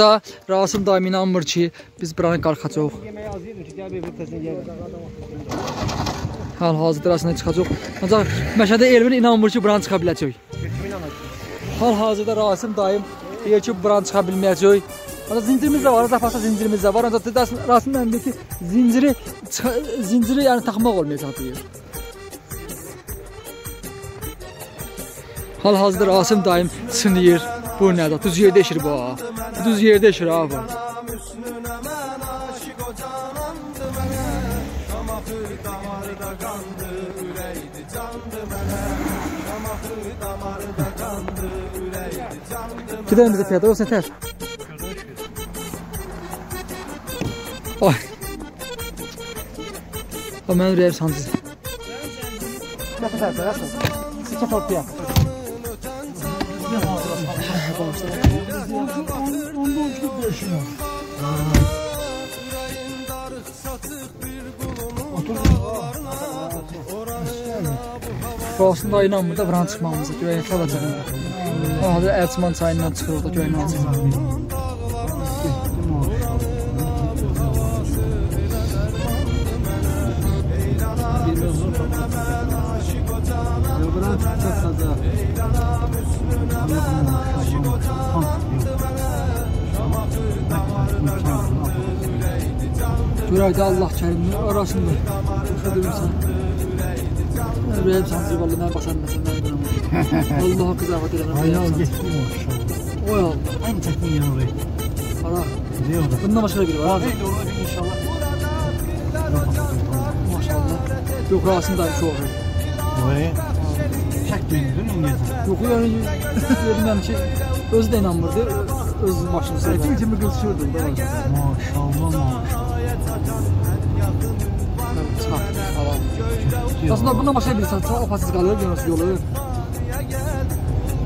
Da Rasim daim inanmır ki biz buranı qalxacaq. Hal-hazırda Rasimdən çıxacaq. Ancaq Məşədə Elvin inanmır ki buranı çıxa biləcək. Hal-hazırda Rasim daim deyir ki buranı çıxa bilməyəcək. Ancaq zincirimiz də var, zapasa zincirimiz də var. Ancaq Rasim- mənim deyir ki zinciri zinciri yəni taxmaq olmayacaq deyir. Hal-hazırda Rasim daim sınıyır. Bu nədir? Düz yerdə işir bu. Düz yerdə işir ha. Gidelim bize piyada olsun yeter. Ay. O mənim ürəyim sancı. Nəfəs baxırsan. Onun borcu beşinə. Qalsında inanmır da buranı çıxmamıza, görək yətə alacağını. Hazır Əlçıman çayından çıxırıq da görək nə alacağını. Buranın çıxacaq saza. Görək də Allah kərimdir arasında. Başa dönürsən. Ürəyim sancı vallahi mən başa qızarət eləməm. Aynen ürəyim sancı. geçti maşallah. Oy Allah. En çekin yanı orayı. Ara. Ne oldu? Bundan başqa da biri var. Neydi orada inşallah. Maşallah. Yox, Rasim dayı çox. Oraya tək deyildin ümumiyyətlə? Yox, yəni dedim ki, özü də inanmırdı, öz maşını sürürdü. Deyil kimi qızışırdı. Maşallah, maşallah. Aslında bundan başqa bir saat çox opasız qalır, görürsün yolu.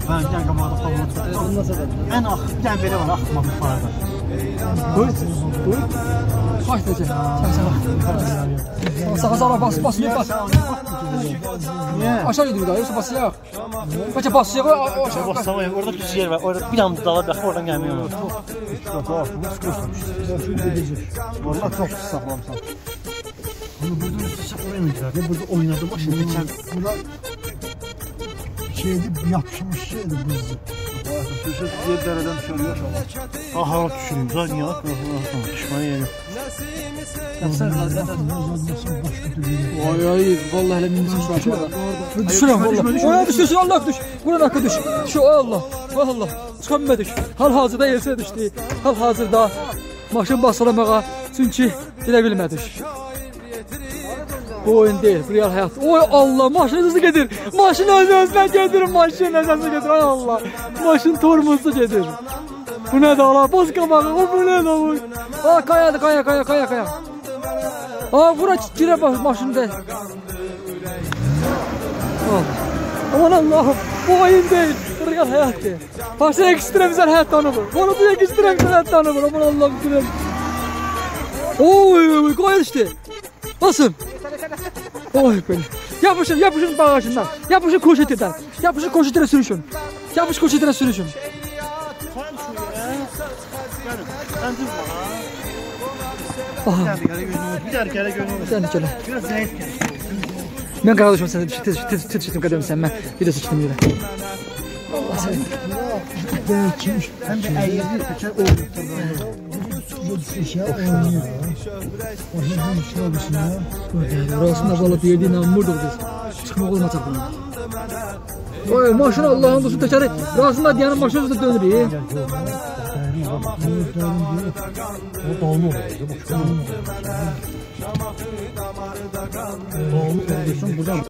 Mən gəl qamarda falan çıxdım. Ən ax, gəl belə var, axmaq yuxarıda. Qoy, qoy. Baş dəcək, çək çək. Sağa sağa bas, bas, bas. Niye? Aşağı gidiyor da, yoxsa basacaq. Bəlkə basacaq, o aşağı. Bak sana orada küçük yer var. Orada bir damla dala bak oradan gelmiyor. Valla çok saklamışsın. Bunu burada sıçak oynamayacaklar. Ne burada oynadı bak şimdi geçen. Buna şeydi yapışmış şeydi buzlu. Şu diye dereden düşürüyor. Aha düşürüyor. Zaten ya. Düşman yeri. Ay ay, vallahi elə mindim şu an. Düşürəm vallahi. Oya düşürsün Allah düş. Bura dakika düş. Şu Allah. Ay Allah. Çıxa bilmədik. Hal-hazırda elsə düşdü. Hal-hazırda maşın basılamağa çünki gedə bilmədik. Bu oyun değil, bu real həyat. Oy Allah, maşın hızlı gedir. Maşın öz-özünə gedir, maşın öz-özünə gedir. Ay Allah. Maşın tormozlu gedir. Bu nədir Allah? Bas qabağı. O bu nədir Allah? Aa kayadı, kaya, kaya, kaya, kaya. Aa bura girə bax maşında. Aman Allah'ım bu oyun değil. Bu real hayat değil. Başka ekstremizler hayat tanımır. Bunu bu ekstremizler hayat tanımır. Aman Allah'ım gülüm. Oy oy oy işte. Basın. Oy böyle. Yapışın yapışın bagajından. Yapışın koşetinden. Yapışın koşetine sürüşün. Yapış koşetine bana. Aha. Bir kere gözünü. Bir kere kere. Biraz zayıf. Ben kardeşim sen tez tez tez tez tez kadem sen ben bir de sıçtım yine. Allah seni. Belki Hem de eğildi. Rəsmə qalıb yerdə inanmırdıq biz. Çıxmaq olmaz axı. Vay maşın Allahın dostu təkrar et. Razına deyənin maşını üzrə dönürük. O dolmu oldu bu. Dolmu oldu. Buradan